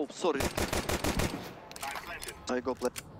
Oh, sorry. I go play.